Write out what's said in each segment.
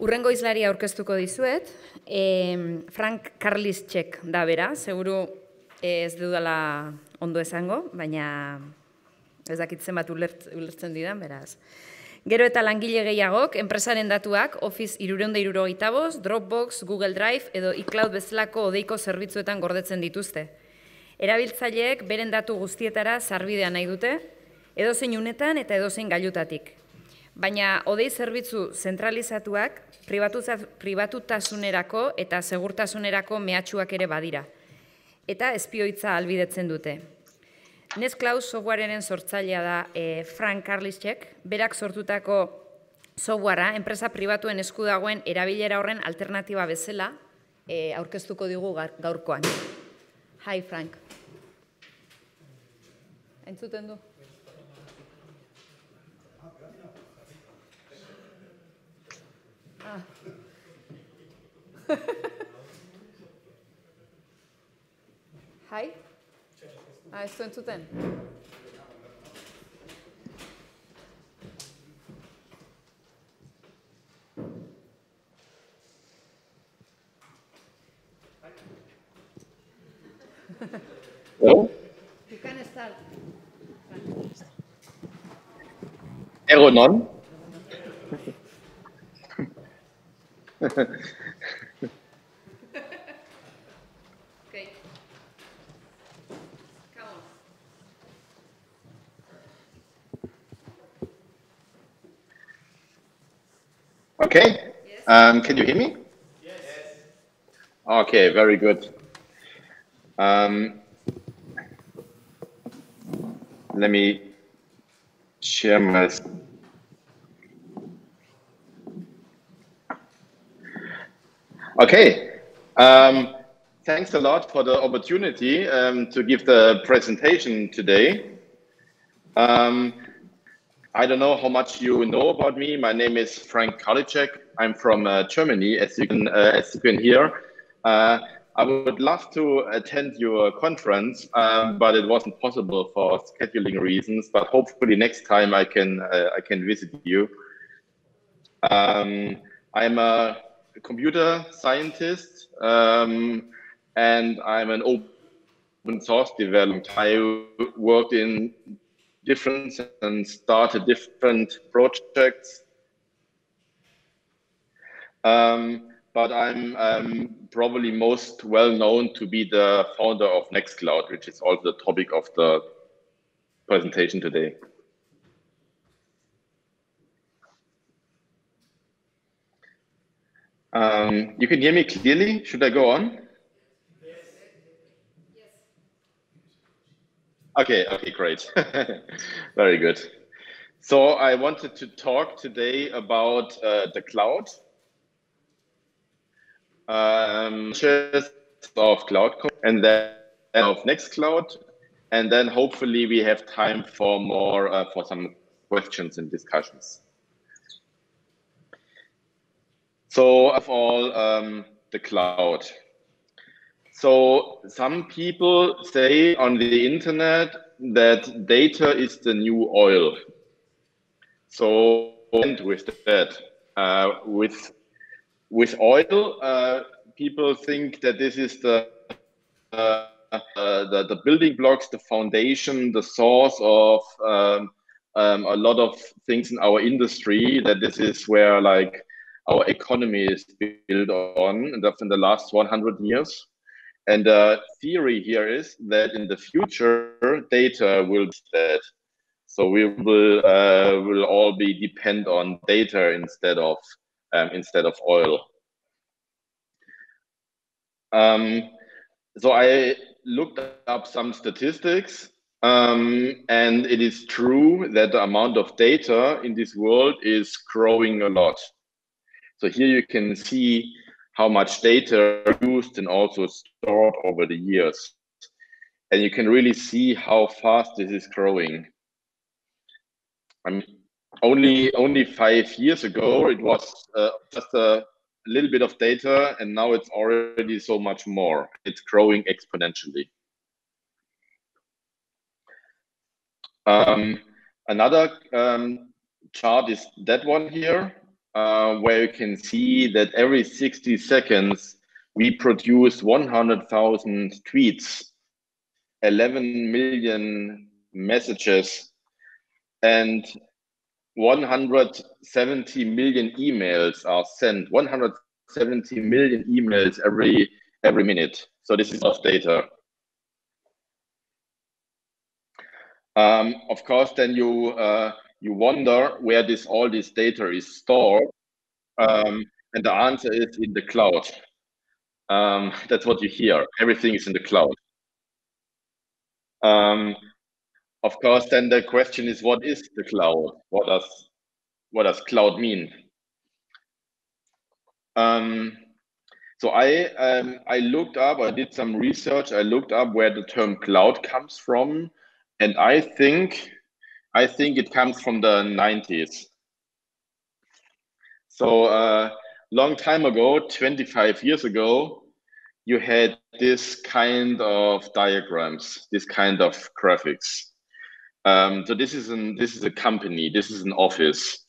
Urrengo izlari aurkeztuko dizuet, e, Frank Karliszczek da bera, seguru ez dudala ondo esango, baina ez dakit zenbat ulertzen didan, beraz. Gero eta langile gehiagok, enpresaren datuak, Office irureunde irurogeita Dropbox, Google Drive edo iCloud bezalako odeiko zerbitzuetan gordetzen dituzte. Erabiltzaileek beren datu guztietara zarbidea nahi dute, edozein unetan eta edozein gailutatik. Baina odei zerbitzu zentralizatuak pribatutasunerako eta segurtasunerako mehatxuak ere badira. Eta espioitza albidetzen dute. Nextcloud softwareren sortzailea da e, Frank Karliszek, berak sortutako softwarea enpresa pribatuen esku dagoen erabilera horren alternatiba bezala e, aurkeztuko digu gaurkoan. Hi Frank. Entzuten du? Ah. Hi? Ah, du entzuten? Oh? You can start. Okay. Come on. Okay. Yes. Um, can you hear me? Yes. Okay, very good. Um, let me share my. Okay. Um, thanks a lot for the opportunity um, to give the presentation today. Um, I don't know how much you know about me. My name is Frank Karlitschek. I'm from uh, Germany, as you can uh, as you can hear. Uh, I would love to attend your conference, um, but it wasn't possible for scheduling reasons. But hopefully next time I can uh, I can visit you. Um, I'm a computer scientist, um, and I'm an open source developer. I worked in different and started different projects. Um, but I'm um, probably most well known to be the founder of Nextcloud, which is also the topic of the presentation today. Um, you can hear me clearly. Should I go on? Yes. Okay, okay, great. Very good. So I wanted to talk today about uh, the cloud, um, of cloud and then of Nextcloud, and then hopefully we have time for more uh, for some questions and discussions. So of all, um, the cloud. So some people say on the internet that data is the new oil. So and with that, uh, with with oil, uh, people think that this is the, uh, uh, the the building blocks, the foundation, the source of um, um, a lot of things in our industry. That this is where like our economy is built on the, in the last 100 years. And the theory here is that in the future, data will be that. So we will uh, will all be depend on data instead of um, instead of oil. Um, so I looked up some statistics, um, and it is true that the amount of data in this world is growing a lot. So here you can see how much data used and also stored over the years. And you can really see how fast this is growing. I mean, only only five years ago, it was uh, just a little bit of data, and now it's already so much more. It's growing exponentially. Um, another um, chart is that one here. Uh, where you can see that every 60 seconds we produce 100,000 tweets, 11 million messages, and 170 million emails are sent. 170 million emails every every minute. So this is of data. Um, of course, then you uh, you wonder where this all this data is stored, um, and the answer is in the cloud. Um, that's what you hear. Everything is in the cloud. Um, of course, then the question is, what is the cloud? What does what does cloud mean? Um, so I um, I looked up, I did some research. I looked up where the term cloud comes from, and I think I think it comes from the 90s. So uh, long time ago, 25 years ago, you had this kind of diagrams, this kind of graphics. Um, so this is an this is a company, this is an office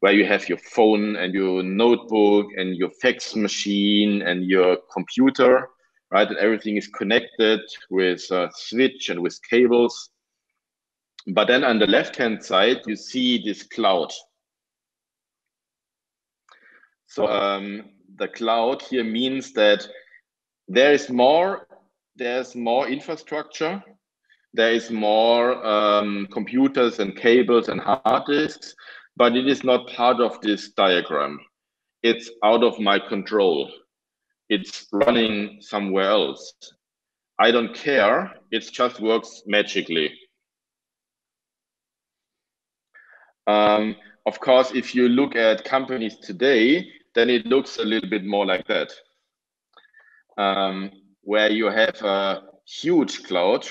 where you have your phone and your notebook and your fax machine and your computer, right? And everything is connected with a switch and with cables. But then on the left-hand side, you see this cloud. So um, the cloud here means that there is more, there's more infrastructure, there is more um, computers and cables and hard disks, but it is not part of this diagram. It's out of my control. It's running somewhere else. I don't care. It just works magically. Um, of course, if you look at companies today, then it looks a little bit more like that, um, where you have a huge cloud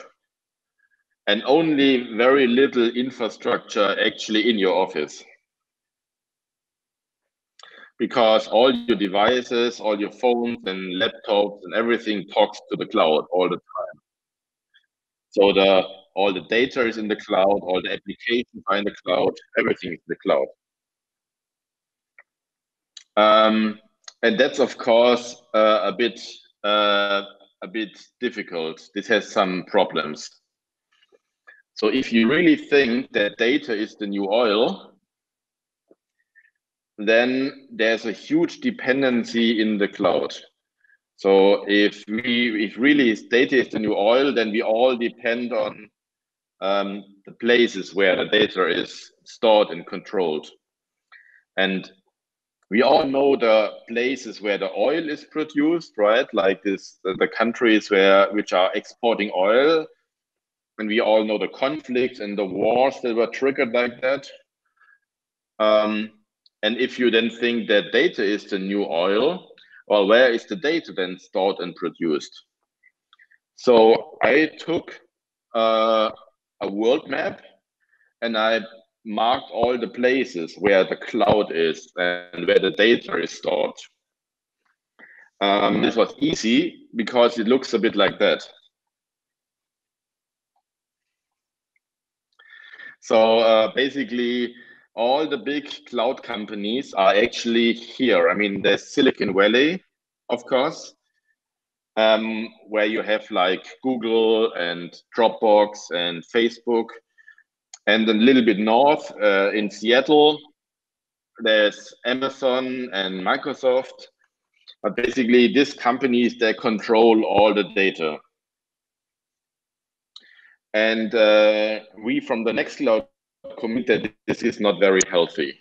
and only very little infrastructure actually in your office. Because all your devices, all your phones and laptops and everything talks to the cloud all the time. So the all the data is in the cloud, all the applications are in the cloud, everything is in the cloud. Um, and that's of course uh, a bit uh, a bit difficult. This has some problems. So if you really think that data is the new oil, then there's a huge dependency in the cloud. So if we if really data is the new oil, then we all depend on um, the places where the data is stored and controlled. And we all know the places where the oil is produced, right? Like this, the, countries where which are exporting oil, and we all know the conflicts and the wars that were triggered like that. Um, and if you then think that data is the new oil, well, where is the data then stored and produced? So I took uh, a world map and I marked all the places where the cloud is and where the data is stored. Um, this was easy because it looks a bit like that. So uh, basically, all the big cloud companies are actually here. I mean, there's Silicon Valley, of course, um, where you have like Google and Dropbox and Facebook. And a little bit north uh, in Seattle, there's Amazon and Microsoft. But basically, these companies, they control all the data. And uh, we from the Nextcloud commit that this is not very healthy.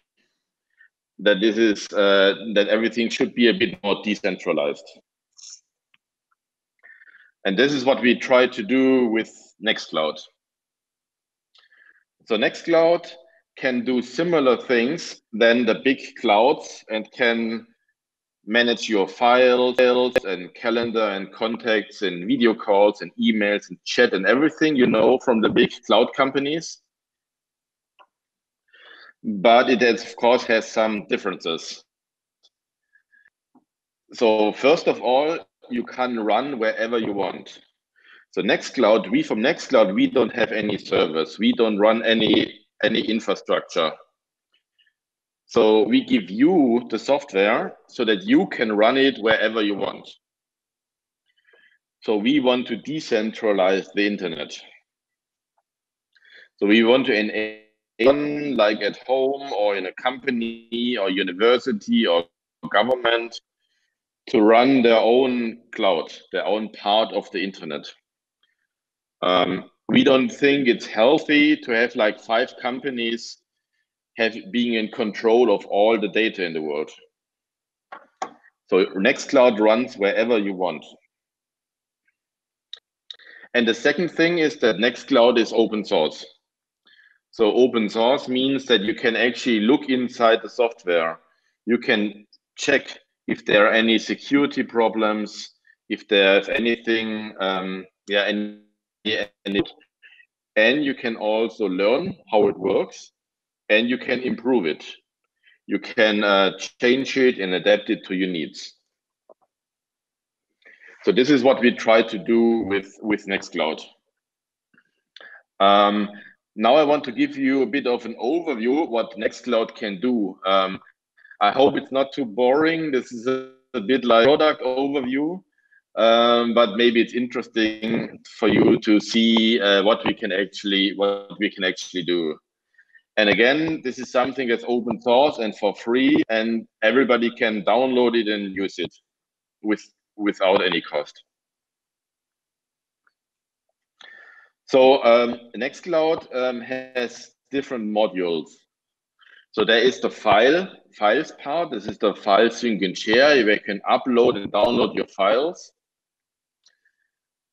That this is uh, that everything should be a bit more decentralized. And this is what we try to do with Nextcloud. So Nextcloud can do similar things than the big clouds and can manage your files and calendar and contacts and video calls and emails and chat and everything you know from the big cloud companies. But it has, of course has some differences. So first of all, you can run wherever you want. So Nextcloud, we from Nextcloud, we don't have any servers. We don't run any any infrastructure. So we give you the software so that you can run it wherever you want. So we want to decentralize the internet. So we want to enable, like at home or in a company or university or government, to run their own cloud, their own part of the internet. Um, we don't think it's healthy to have like five companies have being in control of all the data in the world. So Nextcloud runs wherever you want. And the second thing is that Nextcloud is open source. So open source means that you can actually look inside the software. You can check if there are any security problems, if there's anything, um, yeah, any, any, and you can also learn how it works and you can improve it. You can uh, change it and adapt it to your needs. So this is what we try to do with, with Nextcloud. Um, now I want to give you a bit of an overview what Nextcloud can do. Um, I hope it's not too boring. This is a, a bit like product overview, um, but maybe it's interesting for you to see uh, what we can actually what we can actually do. And again, this is something that's open source and for free, and everybody can download it and use it with without any cost. So um, Nextcloud um, has different modules. So there is the file files part. This is the file sync and share. You can upload and download your files.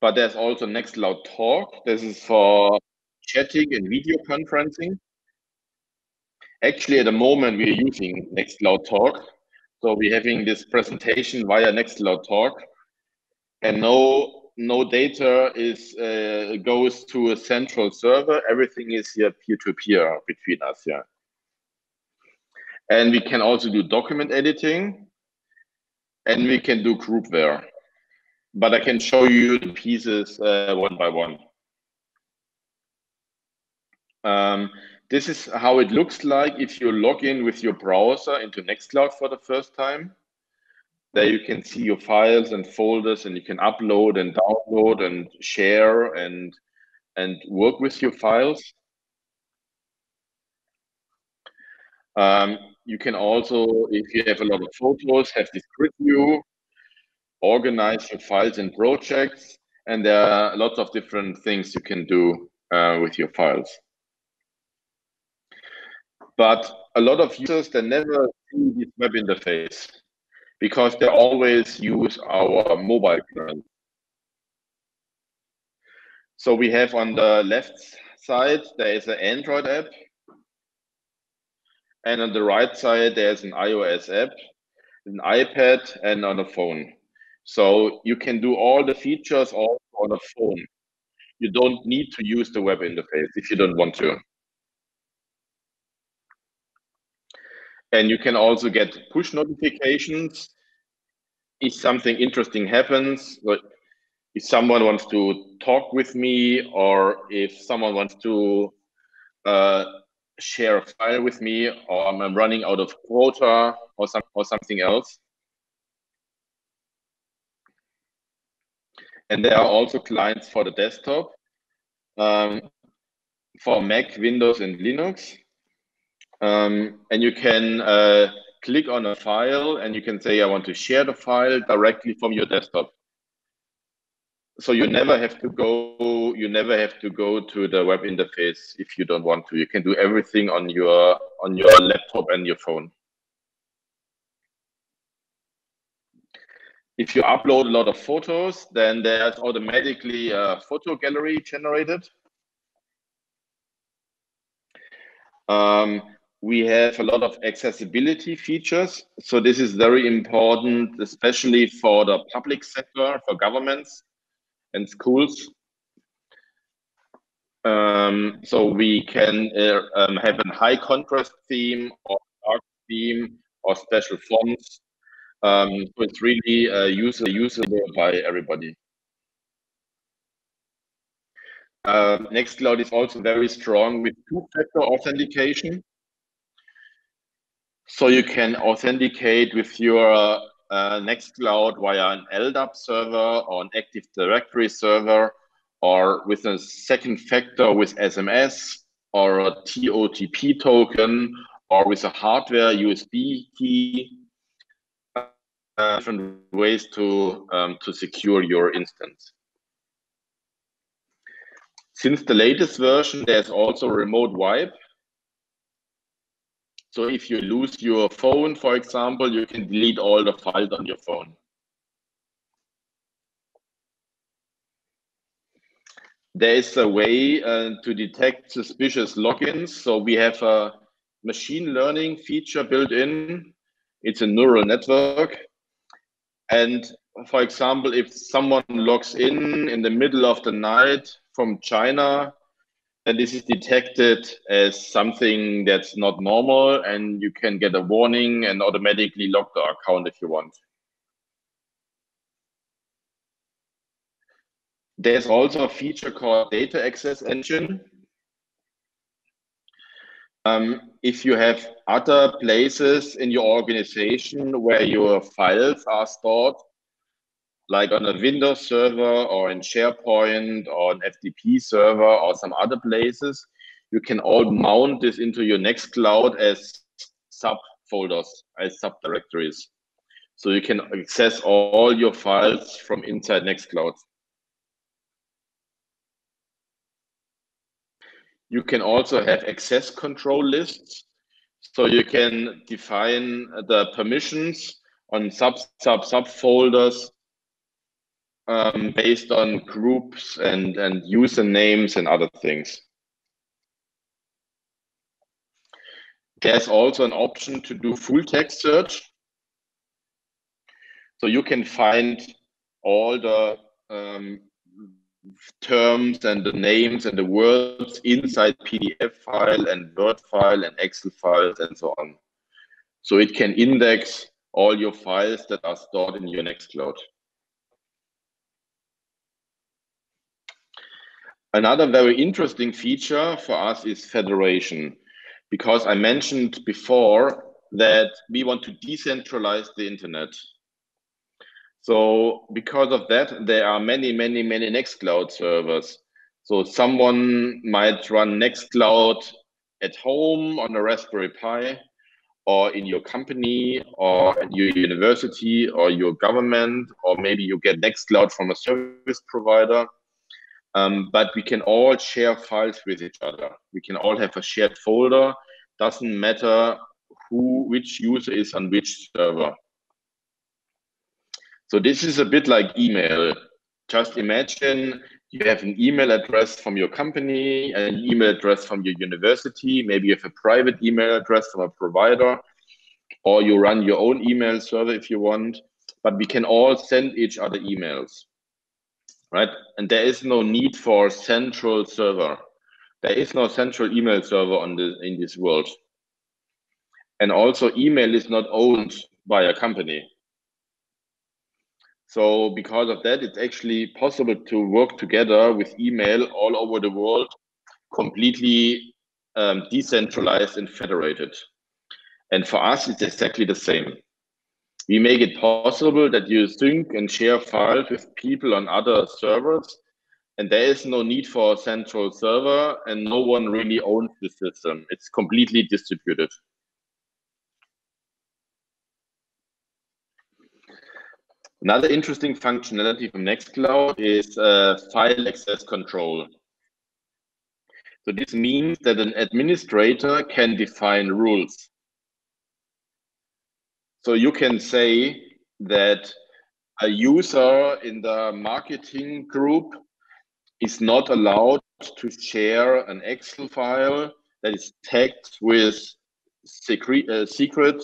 But there's also Nextcloud Talk. This is for chatting and video conferencing. Actually, at the moment, we're using Nextcloud Talk so we're having this presentation via Nextcloud Talk, and no no data is uh, goes to a central server. Everything is here peer to peer between us. Yeah, and we can also do document editing, and we can do groupware. But I can show you the pieces uh, one by one. Um, this is how it looks like if you log in with your browser into Nextcloud for the first time. There you can see your files and folders and you can upload and download and share and, and work with your files. Um, you can also, if you have a lot of photos, have this grid view, organize your files and projects, and there are lots of different things you can do uh, with your files. But a lot of users, they never see this web interface because they always use our mobile client. So we have on the left side, there is an Android app. And on the right side, there's an iOS app, an iPad, and on a phone. So you can do all the features all on a phone. You don't need to use the web interface if you don't want to. And you can also get push notifications if something interesting happens, if someone wants to talk with me or if someone wants to uh, share a file with me or I'm running out of quota or, some, or something else. And there are also clients for the desktop um, for Mac, Windows, and Linux. Um, and you can uh, click on a file and you can say, I want to share the file directly from your desktop. So you never have to go, you never have to go to the web interface if you don't want to. You can do everything on your on your laptop and your phone. If you upload a lot of photos, then there's automatically a photo gallery generated. Um, we have a lot of accessibility features. So this is very important, especially for the public sector, for governments and schools. Um, so we can uh, um, have a high contrast theme or dark theme or special fonts. Um, so it's really uh, user usable by everybody. Uh, Nextcloud is also very strong with two-factor authentication. So you can authenticate with your uh, Nextcloud via an LDAP server or an Active Directory server or with a second factor with SMS or a TOTP token or with a hardware USB key. Uh, different ways to um, to secure your instance. Since the latest version, there's also remote wipe. So if you lose your phone, for example, you can delete all the files on your phone. There is a way uh, to detect suspicious logins. So we have a machine learning feature built in. It's a neural network. And for example, if someone logs in in the middle of the night from China, then this is detected as something that's not normal and you can get a warning and automatically lock the account if you want. There's also a feature called data access engine. Um, if you have other places in your organization where your files are stored, like on a Windows server or in SharePoint or an FTP server or some other places, you can all mount this into your Nextcloud as subfolders, as subdirectories. So you can access all your files from inside Nextcloud. You can also have access control lists. So you can define the permissions on sub sub subfolders um, based on groups and, and usernames and other things. There's also an option to do full text search. So you can find all the um, terms and the names and the words inside PDF file and Word file and Excel files and so on. So it can index all your files that are stored in your Nextcloud. Another very interesting feature for us is federation, because I mentioned before that we want to decentralize the internet. So because of that, there are many, many, many Nextcloud servers. So someone might run Nextcloud at home on a Raspberry Pi or in your company or at your university or your government, or maybe you get Nextcloud from a service provider um, but we can all share files with each other. We can all have a shared folder. Doesn't matter who, which user is on which server. So this is a bit like email. Just imagine you have an email address from your company, an email address from your university, maybe you have a private email address from a provider, or you run your own email server if you want, but we can all send each other emails right? And there is no need for central server. There is no central email server on the in this world. And also email is not owned by a company. So because of that, it's actually possible to work together with email all over the world, completely um, decentralized and federated. And for us, it's exactly the same. We make it possible that you sync and share files with people on other servers. And there is no need for a central server and no one really owns the system. It's completely distributed. Another interesting functionality from Nextcloud is uh, file access control. So this means that an administrator can define rules. So you can say that a user in the marketing group is not allowed to share an Excel file that is tagged with secret, uh, secret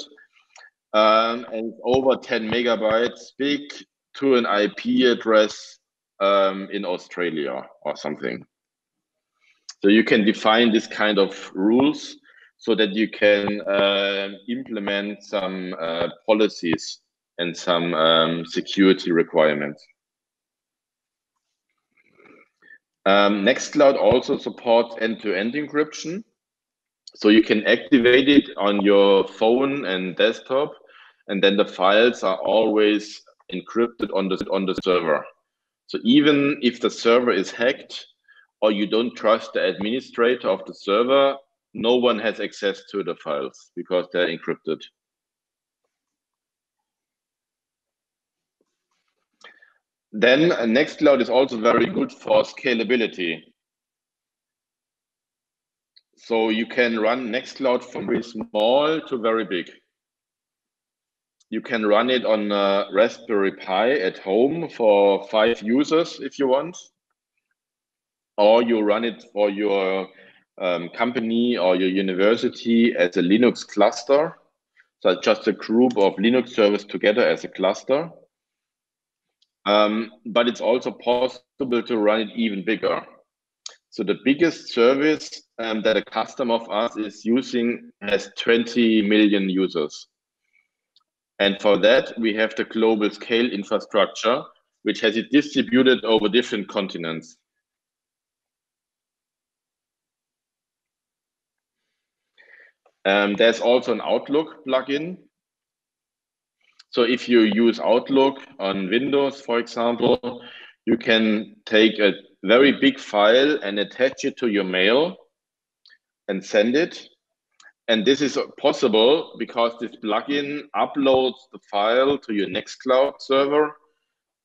um, and over 10 megabytes big to an IP address um, in Australia or something. So you can define this kind of rules so that you can uh, implement some uh, policies and some um, security requirements. Um, Nextcloud also supports end-to-end -end encryption. So you can activate it on your phone and desktop, and then the files are always encrypted on the on the server. So even if the server is hacked or you don't trust the administrator of the server, no one has access to the files because they're encrypted. Then Nextcloud is also very good for scalability. So you can run Nextcloud from very small to very big. You can run it on a Raspberry Pi at home for five users if you want. Or you run it for your um, company or your university as a Linux cluster. So just a group of Linux servers together as a cluster. Um, but it's also possible to run it even bigger. So the biggest service um, that a customer of us is using has 20 million users. And for that, we have the global scale infrastructure, which has it distributed over different continents. Um, there's also an Outlook plugin. So if you use Outlook on Windows, for example, you can take a very big file and attach it to your mail and send it. And this is possible because this plugin uploads the file to your Nextcloud server,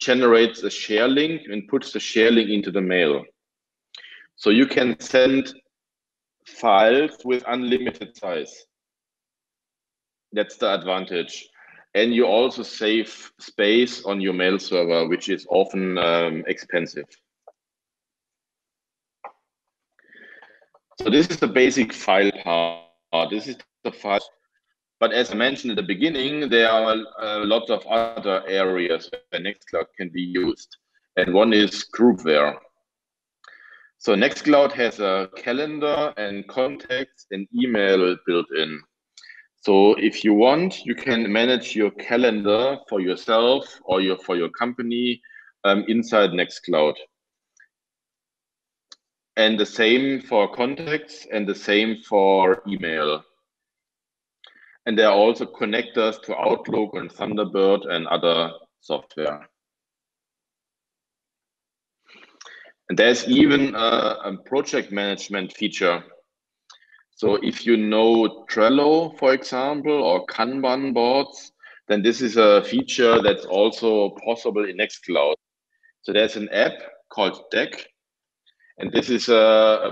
generates a share link and puts the share link into the mail. So you can send files with unlimited size. That's the advantage. And you also save space on your mail server, which is often um, expensive. So this is the basic file part. This is the file. But as I mentioned at the beginning, there are a lot of other areas where Nextcloud can be used. And one is groupware. So Nextcloud has a calendar and contacts and email built in. So if you want, you can manage your calendar for yourself or your for your company um, inside Nextcloud and the same for contacts and the same for email. And there are also connectors to Outlook and Thunderbird and other software. And there's even a, a project management feature. So if you know Trello, for example, or Kanban boards, then this is a feature that's also possible in Nextcloud. So there's an app called Deck, and this is a,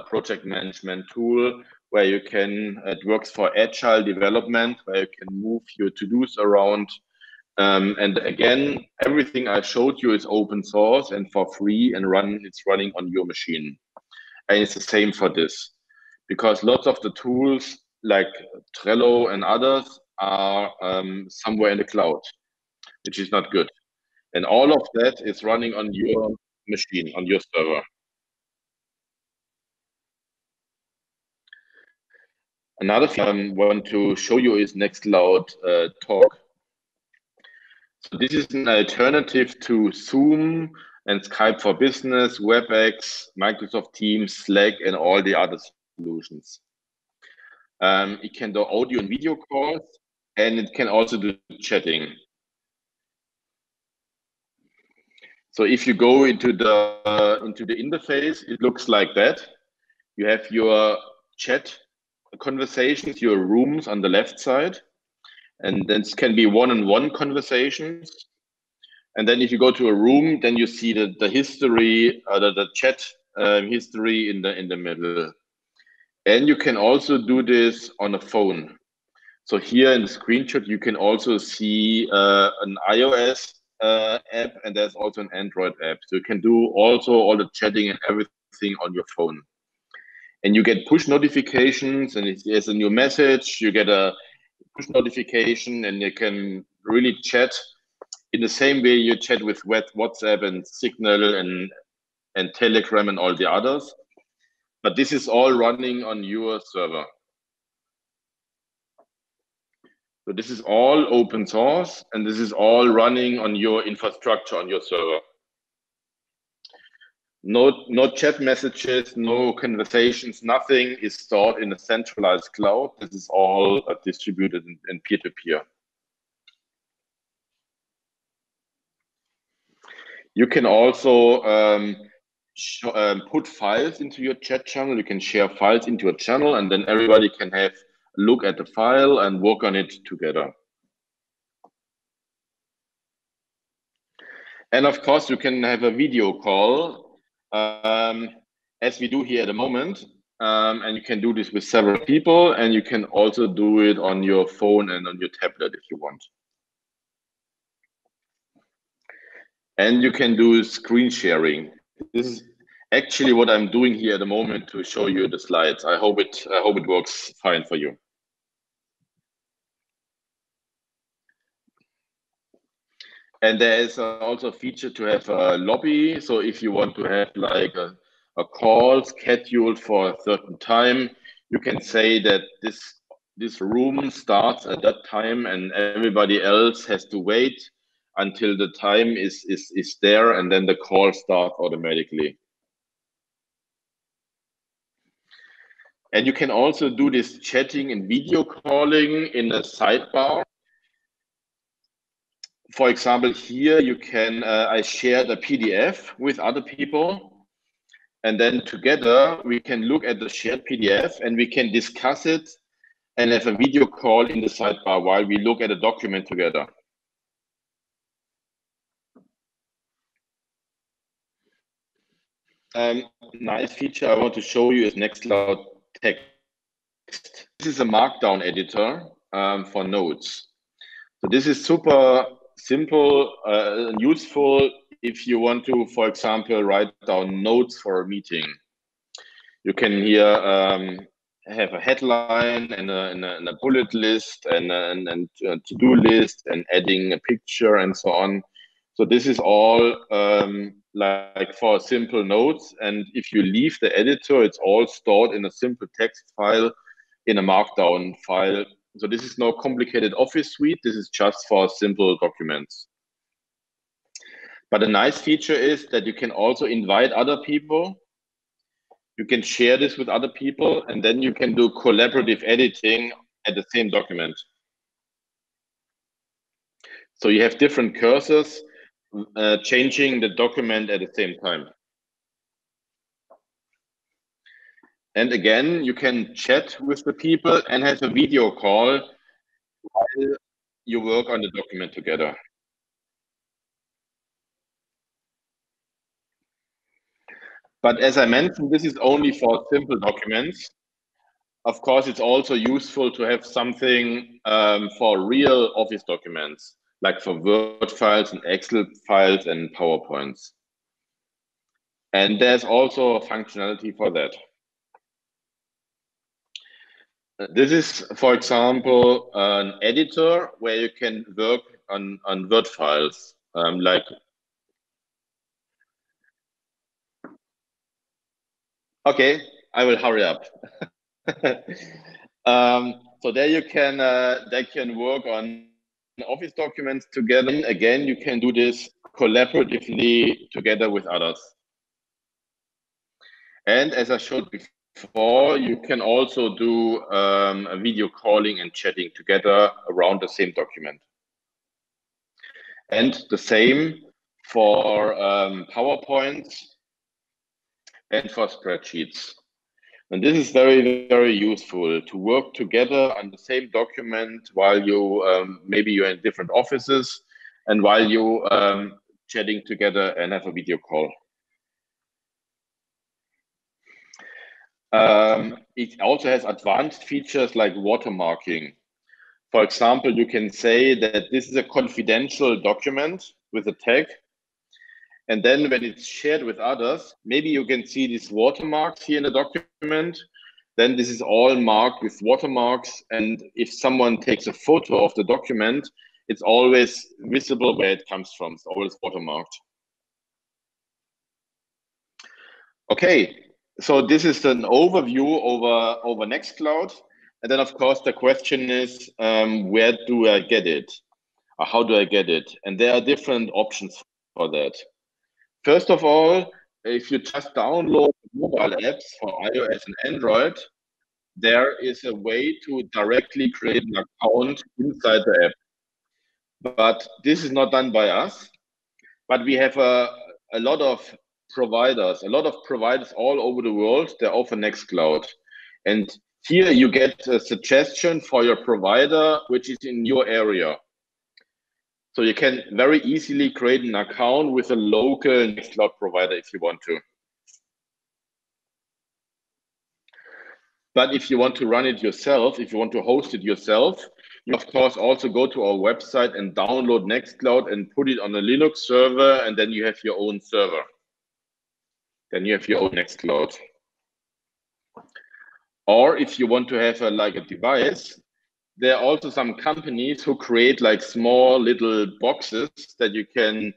a project management tool where you can, it works for agile development, where you can move your to-dos around. Um, and again, everything I showed you is open source and for free and run, it's running on your machine. And it's the same for this because lots of the tools like Trello and others are um, somewhere in the cloud, which is not good. And all of that is running on your machine, on your server. Another thing I want to show you is Nextcloud uh, Talk. This is an alternative to Zoom and Skype for Business, WebEx, Microsoft Teams, Slack, and all the other solutions. Um, it can do audio and video calls, and it can also do chatting. So if you go into the uh, into the interface, it looks like that. You have your chat conversations, your rooms on the left side. And this can be one-on-one conversations. And then if you go to a room, then you see the, the history, uh, the, the chat uh, history in the in the middle. And you can also do this on a phone. So here in the screenshot, you can also see uh, an iOS uh, app and there's also an Android app. So you can do also all the chatting and everything on your phone and you get push notifications and if there's a new message you get a notification and you can really chat. In the same way you chat with whatsapp and signal and and telegram and all the others. But this is all running on your server. So this is all open source and this is all running on your infrastructure on your server No, no chat messages, no conversations, nothing is stored in a centralized cloud. This is all uh, distributed in peer-to-peer. You can also um, um, put files into your chat channel. You can share files into a channel and then everybody can have a look at the file and work on it together. And of course, you can have a video call, um, as we do here at the moment. Um, and you can do this with several people, and you can also do it on your phone and on your tablet if you want. And you can do screen sharing. This is actually what I'm doing here at the moment to show you the slides. I hope it I hope it works fine for you. And there is also a feature to have a lobby. So if you want to have like a, a call scheduled for a certain time, you can say that this this room starts at that time and everybody else has to wait until the time is, is, is there and then the call starts automatically. And you can also do this chatting and video calling in a sidebar for example, here you can, uh, I shared a PDF with other people. And then together we can look at the shared PDF and we can discuss it and have a video call in the sidebar while we look at a document together. Um, nice feature I want to show you is Nextcloud Text. This is a markdown editor um, for notes. So this is super simple uh, and useful if you want to, for example, write down notes for a meeting. You can here um, have a headline and a, and a, and a bullet list and a, and, a to-do list and adding a picture and so on. So this is all um, like for simple notes. And if you leave the editor, it's all stored in a simple text file in a markdown file so this is no complicated office suite. This is just for simple documents. But a nice feature is that you can also invite other people. You can share this with other people, and then you can do collaborative editing at the same document. So you have different cursors uh, changing the document at the same time. And again, you can chat with the people and have a video call while you work on the document together. But as I mentioned, this is only for simple documents. Of course, it's also useful to have something um, for real Office documents, like for Word files and Excel files and PowerPoints. And there's also a functionality for that. This is, for example, an editor where you can work on, on Word files, um, like Okay, I will hurry up. um, so there you can uh, they can work on Office documents together. Again, you can do this collaboratively together with others. And as I showed before, for, you can also do um, a video calling and chatting together around the same document. And the same for um, PowerPoints and for spreadsheets. And this is very, very useful to work together on the same document while you, um, maybe you're in different offices and while you um, chatting together and have a video call. Um, it also has advanced features like watermarking. For example, you can say that this is a confidential document with a tag. And then when it's shared with others, maybe you can see these watermarks here in the document. Then this is all marked with watermarks. And if someone takes a photo of the document, it's always visible where it comes from. It's always watermarked. Okay, so this is an overview over over Nextcloud. And then of course the question is, um, where do I get it? Or how do I get it? And there are different options for that. First of all, if you just download mobile apps for iOS and Android, there is a way to directly create an account inside the app. But this is not done by us. But we have a, a lot of providers, a lot of providers all over the world, they offer Nextcloud. And here you get a suggestion for your provider, which is in your area. So you can very easily create an account with a local Nextcloud provider if you want to. But if you want to run it yourself, if you want to host it yourself, you of course also go to our website and download Nextcloud and put it on a Linux server, and then you have your own server. Then you have your own Nextcloud. Or if you want to have a, like a device, there are also some companies who create like small little boxes that you can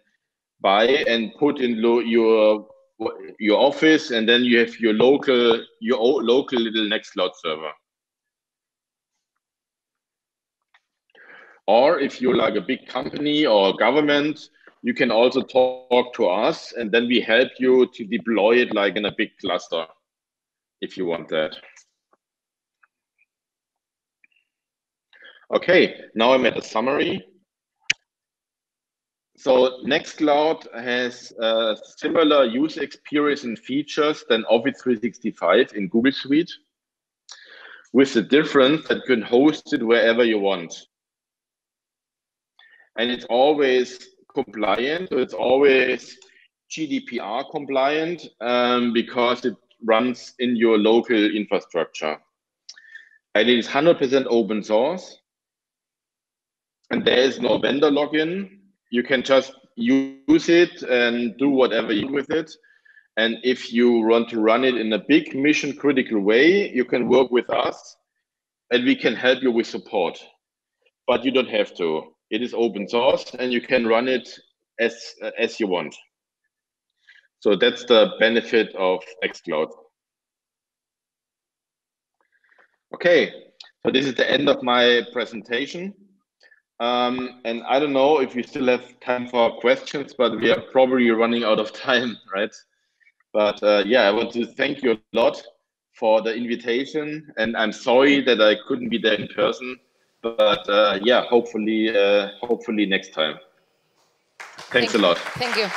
buy and put in your your office, and then you have your local your local little Nextcloud server. Or if you're like a big company or government, you can also talk to us, and then we help you to deploy it like in a big cluster, if you want that. Okay, now I'm at the summary. So Nextcloud has a similar user experience and features than Office 365 in Google Suite, with the difference that you can host it wherever you want. And it's always compliant, so it's always GDPR compliant um, because it runs in your local infrastructure. And it is 100% open source. And there is no vendor lock-in you can just use it and do whatever you with it. And if you want to run it in a big mission critical way, you can work with us and we can help you with support. But you don't have to. It is open source and you can run it as, as you want. So that's the benefit of Nextcloud. Okay, so this is the end of my presentation. Um, and I don't know if you still have time for questions, but we are probably running out of time, right? But uh, yeah, I want to thank you a lot for the invitation, and I'm sorry that I couldn't be there in person. But uh, yeah, hopefully, uh, hopefully next time. Thanks thank a lot. Thank you.